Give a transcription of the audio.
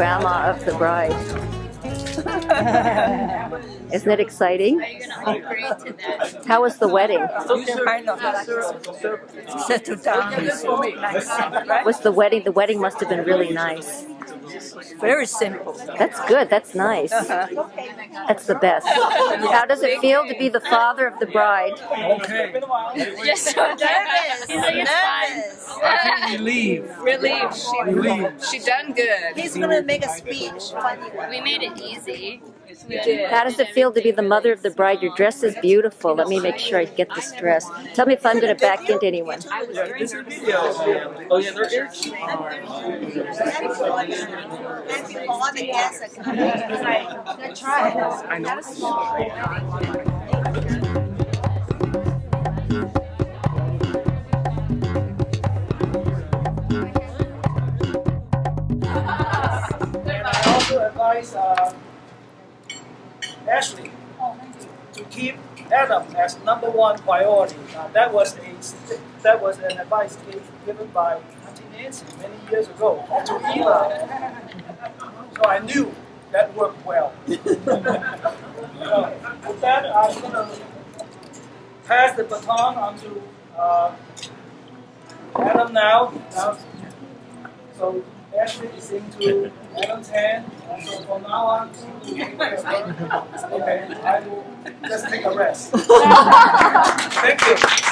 grandma of the bride. Isn't it exciting? How was the wedding? kind of settle down. It's nice, right? Was the wedding? The wedding must have been really nice. Very simple. That's good. That's nice. Uh-huh. That's the best. How does it feel to be the father of the bride? Okay. Just so nervous. He's like, it's fine. I think relieved. Relieved. She, Relieved. she done good. He's gonna make a speech. We made it easy. We. How does it feel to be the mother of the bride? Your dress is beautiful. Let me make sure I get this dress. Tell me if I'm going to back into anyone. This. Oh yeah, they're here. I know. I uh, Ashley to keep Adam as number one priority. Uh, that was a that was an advice given by Auntie Nancy many years ago to Eli. So I knew that worked well. With that, I'm going to pass the baton on to uh, Adam now. now. So Ashley is into Adam's hand. And so from now on, okay, I will just take a rest. Thank you.